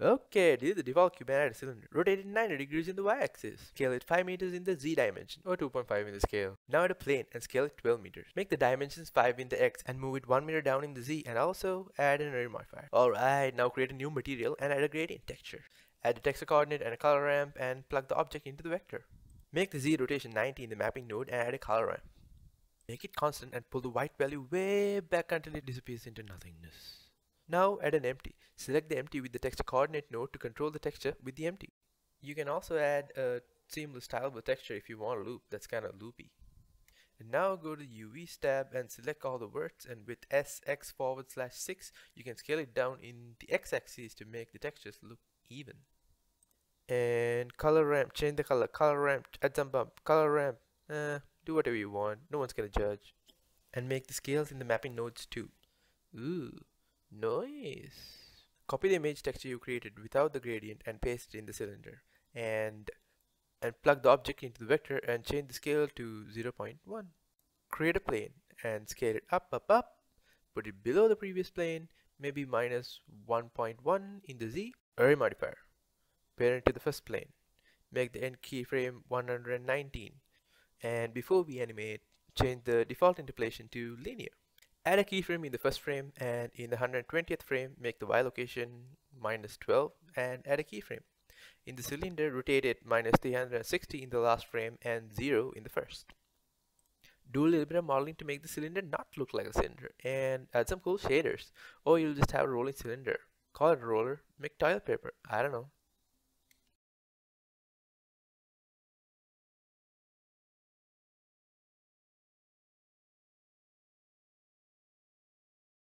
Okay, this is the default cuboid cylinder. Rotate it 90 degrees in the y-axis. Scale it 5 meters in the z dimension, or 2.5 in the scale. Now add a plane and scale it 12 meters. Make the dimensions 5 in the x and move it 1 meter down in the z and also add an array modifier. Alright, now create a new material and add a gradient texture. Add the texture coordinate and a color ramp and plug the object into the vector. Make the z rotation 90 in the mapping node and add a color ramp. Make it constant and pull the white value way back until it disappears into nothingness. Now add an empty. Select the empty with the texture coordinate node to control the texture with the empty. You can also add a seamless tileable texture if you want a loop that's kind of loopy. And now go to the UV tab and select all the words and with SX forward slash 6 you can scale it down in the X axis to make the textures look even. And color ramp, change the color, color ramp, add some bump, color ramp, uh, do whatever you want, no one's gonna judge. And make the scales in the mapping nodes too. Ooh. Nice. Copy the image texture you created without the gradient and paste it in the cylinder. And and plug the object into the vector and change the scale to 0.1. Create a plane and scale it up, up, up. Put it below the previous plane, maybe minus 1.1 in the Z. Array modifier. Parent to the first plane. Make the end keyframe 119. And before we animate, change the default interpolation to linear. Add a keyframe in the first frame and in the 120th frame make the Y location minus 12 and add a keyframe. In the cylinder rotate it minus 360 in the last frame and 0 in the first. Do a little bit of modeling to make the cylinder not look like a cylinder and add some cool shaders or you'll just have a rolling cylinder. Call it a roller, make tile paper, I don't know.